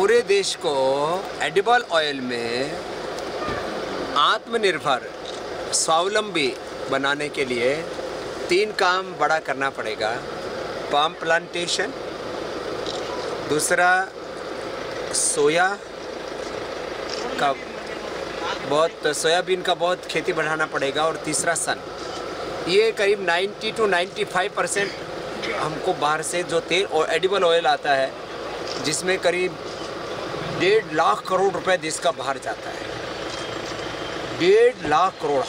पूरे देश को एडिबल ऑयल में आत्मनिर्भर, स्वावलंबी बनाने के लिए तीन काम बड़ा करना पड़ेगा। पाम प्लांटेशन दूसरा सोया का बहुत, सोयाबीन का बहुत खेती बढ़ाना पड़ेगा और तीसरा सन। ये करीब 90 टू 95 परसेंट हमको बाहर से जो तेल और एडिबल ऑयल आता है, जिसमें करीब डेढ़ लाख करोड़ रुपए देश का बाहर जाता है। डेढ़ lakh crore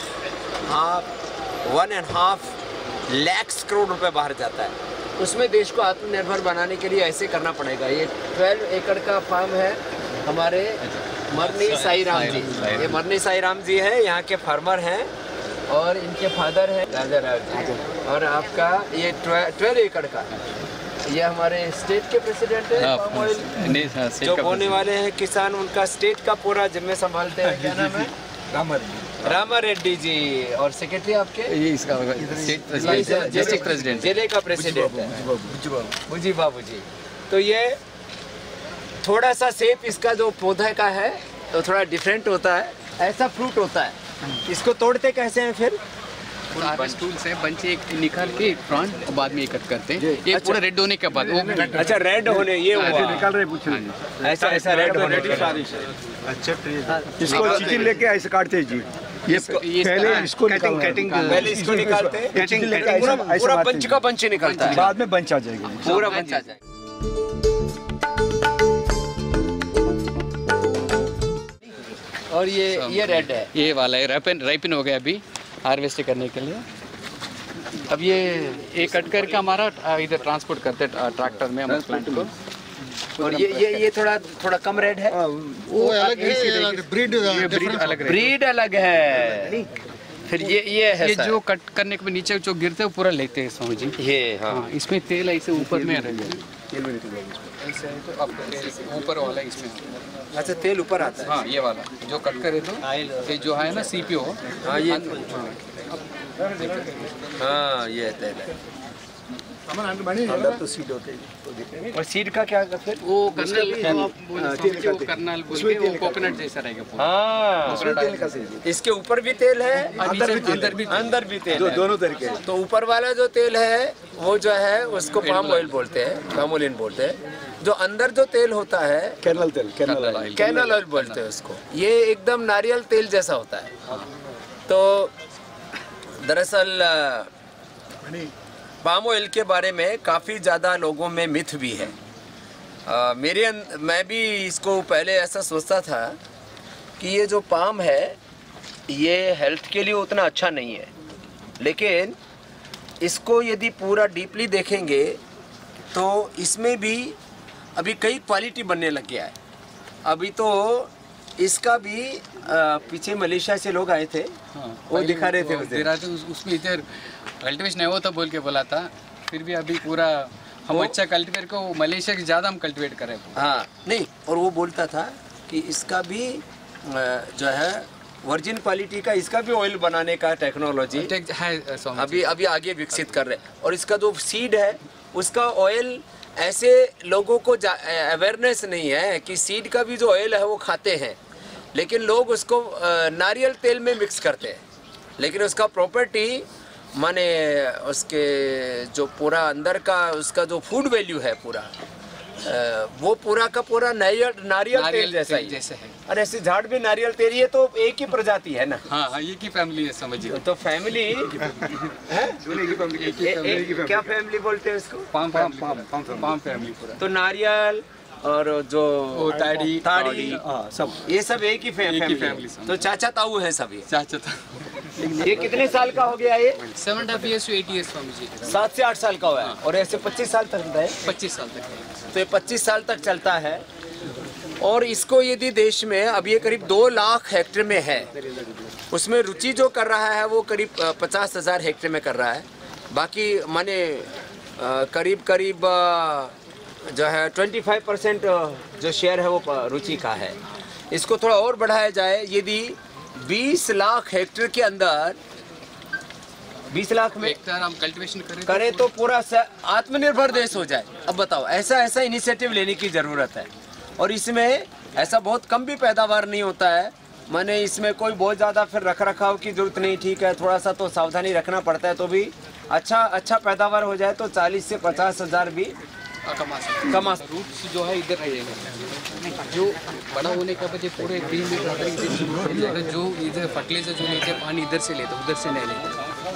half one and half lakhs crore रुपए बाहर जाता है। उसमें देश को आत्मनिर्भर बनाने के लिए ऐसे करना पड़ेगा। ये 12 एकड़ का फार्म है हमारे मरनी साई राम जी। ये मरनी साई राम जी है यहाँ के फार्मर हैं और इनके फादर हैं। राजा राव जी। और आपका ये ट्वेल्व एकड़ का। ये हमारे स्टेट के प्रेसिडेंट है हाँ, सेल जो होने वाले हैं किसान उनका स्टेट का पूरा जिम्मे संभालते हैं। क्या नाम है? रामा रेड्डी। जी। और सेक्रेटरी आपके? ये इसका स्टेट प्रेसिडेंट डिस्ट्रिक्ट प्रेसिडेंट ज़िले का प्रेसिडेंट है। मुजी बाबू जी। तो ये थोड़ा सा सेप इसका जो पौधे का है तो थोड़ा डिफरेंट होता है। ऐसा फ्रूट होता है। इसको तोड़ते कैसे हैं फिर? टूल से बंच एक निकाल के फ्रंट और बाद में एक कट करते हैं। ये पूरा रेड होने के बाद अच्छा रेड होने ये हुआ। निकाल रहे पूछ ऐसा ऐसा रेड होने के बाद। इसको चिकन लेके ऐसे काटते हैं जी। ये ये पहले इसको निकालना है। पहले इसको निकालते हैं। ये पूरा पूरा हैं। का पंच निकलता है। बाद में बंच आ जाएगा। पूरा पंच आ जाए और ये ये रेड है। ये वाला है राइपन राइपन हो गया अभी। हार्वेस्ट करने के लिए। अब ये ये कट करके हमारा इधर ट्रांसपोर्ट करते हैं ट्रैक्टर में हम प्लांट को। और ये ये ये थोड़ा थोड़ा कम रेड है। वो अलग है ब्रीड ये ब्रीड अलग रहती ब्रीड अलग है। फिर ये ये है है ये जो कट करने के नीचे जो गिरते हैं पूरा लेते हैं समझ जी। ये हाँ। हाँ इसमें तेल ऐसे ऊपर में रहेगा ऐसे है तो आपका ऊपर वाला इसमें अच्छा तेल ऊपर आता है? हाँ ये वाला। जो कट करे तो ये जो है ना सी पी ओ हाँ ये हाँ ये तेल है अंदर तो सीड होते हैं और सीड का क्या फिर? वो कर्नल वो आप बोल समझिए वो कर्नल वो कोकोनट जैसा रहेगा हाँ। तेल का सीड इसके ऊपर भी तेल है अंदर भी अंदर भी अंदर भी तेल दोनों तरीके तो ऊपर वाला जो तेल है वो जो है उसको पाम ऑयल बोलते हैं पाम ऑयल बोलते हैं। जो अंदर जो तेल होता है कैनल तेल कैनल ऑयल कैनल ऑयल बोलते हैं उसको। ये एकदम नारियल तेल जैसा होता है। तो दरअसल पाम ऑयल के बारे में काफ़ी ज़्यादा लोगों में मिथ भी है। अ, मेरे मैं भी इसको पहले ऐसा सोचता था कि ये जो पाम है ये हेल्थ के लिए उतना अच्छा नहीं है। लेकिन इसको यदि पूरा डीपली देखेंगे तो इसमें भी अभी कई क्वालिटी बनने लग गया है। अभी तो इसका भी अ, पीछे मलेशिया से लोग आए थे। हाँ, वो दिखा रहे थे उस। उस- उसमें इधर कल्टिवेशन है वो तो बोल के बोला था। फिर भी अभी पूरा हम अच्छा कल्टिवेट को मलेशिया के ज़्यादा हम कल्टिवेट कर रहे हाँ नहीं और वो बोलता था कि इसका भी जो है वर्जिन क्वालिटी का इसका भी ऑयल बनाने का टेक्नोलॉजी है अभी अभी आगे विकसित कर रहे हैं। और इसका जो सीड है उसका ऑयल ऐसे लोगों को अवेयरनेस नहीं है कि सीड का भी जो ऑयल है वो खाते हैं। लेकिन लोग उसको नारियल तेल में मिक्स करते हैं। लेकिन उसका प्रॉपर्टी माने उसके जो पूरा अंदर का, उसका जो फ़ूड वैल्यू है पूरा वो पूरा का पूरा नारियल नारियल तेल जैसा ही। जैसे है। और ऐसे झाड़ भी नारियल तेल ये तो एक ही प्रजाति है ना? हाँ हाँ ये की फैमिली है समझिए। तो फैमिली क्या फैमिली बोलते हैं इसको palm palm palm palm palm family पूरा। तो नारियल और जो ताड़ी। ताड़ी। हाँ सब। ये सब एक ही एक ही फैमिली फैमिली है। तो चाचा ताऊ है सब ये। चाचा था ये कितने साल का हो गया ये? Seven half years to eight years Swami ji सात से आठ साल का हुआ है। और ऐसे पच्चीस साल तक चलता है पच्चीस साल तक तो ये पच्चीस साल तक चलता है। और इसको यदि देश में अब ये करीब दो लाख हेक्टेयर में है उसमें रुचि जो कर रहा है वो करीब पचास हज़ार हेक्टेयर में कर रहा है। बाकी माने करीब करीब जो है ट्वेंटी फाइव परसेंट जो शेयर है वो रुचि का है। इसको थोड़ा और बढ़ाया जाए यदि बीस लाख हेक्टेयर के अंदर बीस लाख में हम कल्टीवेशन करें करें तो पूरा आत्मनिर्भर देश हो जाए। अब बताओ ऐसा ऐसा इनिशिएटिव लेने की ज़रूरत है। और इसमें ऐसा बहुत कम भी पैदावार नहीं होता है। मैंने इसमें कोई बहुत ज़्यादा फिर रख रखाव की ज़रूरत नहीं ठीक है? थोड़ा सा तो सावधानी रखना पड़ता है तो भी अच्छा अच्छा पैदावार हो जाए तो चालीस से पचास हज़ार भी कमा सकते रूट्स जो है इधर रहेगा जो बड़ा होने का वजह पूरे इधर शुरू जाएगा जो इधर फर्टिलाइज़र जो लेते पानी इधर से लेता उधर से नहीं लेता।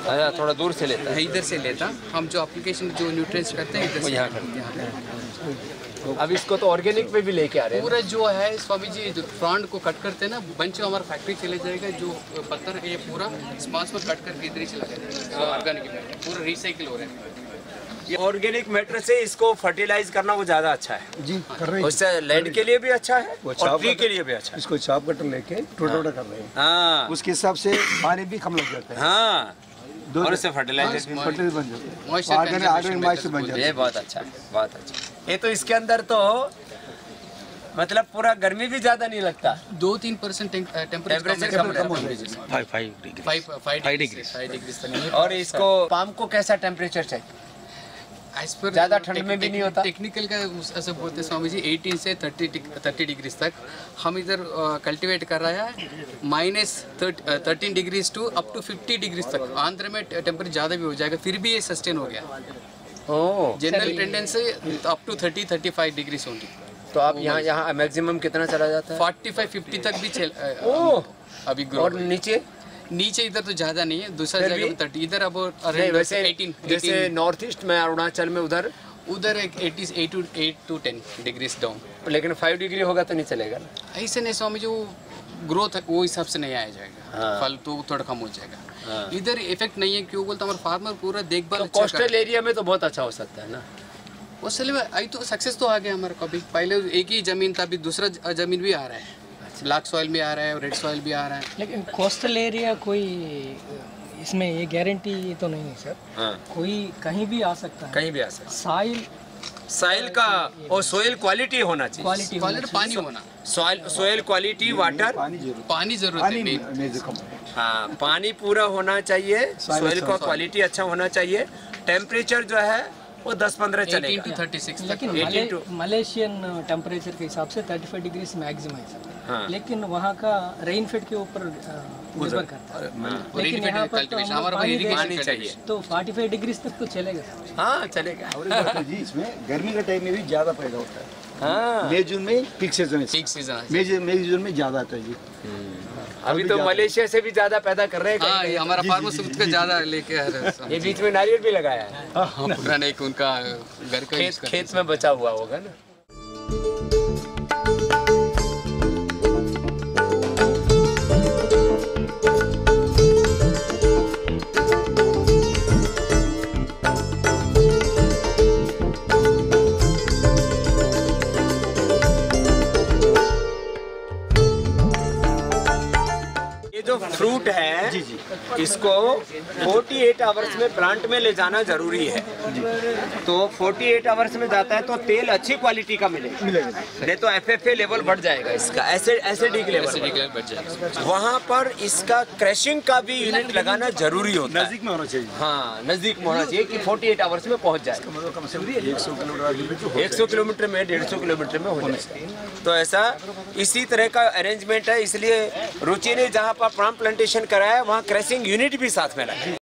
अच्छा थोड़ा दूर से लेता। है है इधर से लेता। हम जो एप्लीकेशन जो न्यूट्रिएंट्स करते हैं इधर से यहाँ करते हैं। अब इसको तो ऑर्गेनिक पे भी लेके आ रहे हैं। पूरा जो है स्वामी जी जो फ्रंट को कट करते हैं ना बंच हमारा फैक्ट्री चले जाएगा जो पत्थर है ये पूरा स्मास में कट करके इधर ही चला जाएगा। ऑर्गेनिक पूरा रिसाइकिल हो रहा है। ऑर्गेनिक मैटर से इसको फर्टिलाइज करना वो ज़्यादा अच्छा है। जी कर रहे हैं। उससे लैंड के लिए भी अच्छा है वो और ट्री के लिए भी अच्छा है। इसको चाप कटर लेके टोटा टोटा कर रहे हैं। हाँ। उसके हिसाब से पानी भी कम लग जाता है। हाँ। और फर्टिलाइज़र फर्टिलाइज़र बन जाता है। ये बहुत अच्छा है बहुत अच्छा ये तो इसके अंदर तो मतलब पूरा गर्मी भी ज़्यादा नहीं लगता। दो तीन परसेंट टेम्परेचर कम कम हो। हो फाइव फाइव डिग्री फाइव और इसको पाम को कैसा टेम्परेचर चाहिए? ज़्यादा ठंड में भी नहीं होता? टेक्निकल का ऐसे बोलते हैं स्वामी जी 18 से 30 30 डिग्री तक। हम इधर कल्टीवेट कर रहा है minus thirteen degrees to up to 50 degrees तक। आंध्र में टेम्परेचर ज़्यादा भी हो जाएगा फिर भी ये सस्टेन हो गया। ओ general tendency up to 30 35 degrees only तो आप यहाँ यहाँ मैक्सिमम कितना चला जाता है? 45 50 तक भी चल अभी ग्रो और नीचे? नीचे इधर तो ज़्यादा नहीं है दूसरा जगह भी? में 30 इधर अब वैसे 18 जैसे नॉर्थ ईस्ट में अरुणाचल में उधर। उधर एक 80 8 टू 8 टू 10 डिग्रीज डाउन लेकिन फाइव डिग्री होगा तो नहीं चलेगा ना? ऐसे नहीं स्वामी जो ग्रोथ है वो हिसाब से नहीं आया जाएगा। हाँ। फल तो थोड़ा कम हो जाएगा। हाँ। इधर इफ़ेक्ट नहीं है क्यों? बोलते हमारे फार्मर पूरा देखभाल तो अच्छा कोस्टल एरिया में तो बहुत अच्छा हो सकता है ना? उस में आई तो सक्सेस तो आ गया हमारा कभी। पहले एक ही ज़मीन था अभी दूसरा ज़मीन भी आ रहा है। ब्लैक सॉइल भी आ रहा है और रेड सॉइल भी आ रहा है। लेकिन कोस्टल एरिया कोई इसमें ये गारंटी तो नहीं है सर हाँ। कोई कहीं भी आ सकता है। कहीं भी आ सकता है। साइल साइल का और सोयल क्वालिटी होना चाहिए। क्वालिटी क्वालिटी पानी होना। सॉइल सोयल क्वालिटी वाटर पानी ज़रूर। पानी ज़रूरत है नहीं है हाँ पानी पूरा होना चाहिए। सोयल का क्वालिटी अच्छा होना चाहिए। टेम्परेचर जो है वो 10-15 18 चलेगा। टू 36 तक। लेकिन 18 मले, to- मलेशियन टेम्परेचर के हिसाब से 35 डिग्री मैक्सिमम है सर। हाँ। लेकिन वहाँ का रेन फेड के ऊपर निर्भर करता है। लेकिन यहाँ पर तो पानी पानी चाहिए तो 45 डिग्री तक तो चलेगा हाँ चलेगा। और है जी इसमें गर्मी के टाइम में भी ज़्यादा पैदा होता है। हाँ। मई जून में पीक सीज़न है। पीक सीज़न मई जून में ज़्यादा आता है जी। अभी तो मलेशिया से भी ज़्यादा पैदा कर रहे हैं हाँ ये हमारा फार्मा खुद का ज़्यादा लेके आ रहे है ये बीच में नारियल भी लगाया है। हाँ, पुराना एक उनका घर का खेत में बचा हुआ होगा ना? जो फ्रूट है जी जी. इसको 48 आवर्स में प्लांट में ले जाना ज़रूरी है। तो 48 आवर्स में जाता है तो तेल अच्छी क्वालिटी का मिलेगा। नहीं तो एफ़ लेवल बढ़ जाएगा इसका एसिड एसिडिक लेवल बढ़ जाएगा। वहाँ पर इसका क्रैशिंग का भी यूनिट लगाना ज़रूरी होता है। नज़दीक में होना चाहिए। हाँ नज़दीक में होना चाहिए कि 48 आवर्स में पहुँच जाए। मतलब से एक सौ किलोमीटर तो हो 100 किलोमीटर में 150 किलोमीटर में हो जाए। तो ऐसा इसी तरह का अरेंजमेंट है इसलिए रुचि ने जहाँ पर प्लांट प्लांटेशन कराया वहाँ क्रेसिंग यूनिट भी साथ में लगाया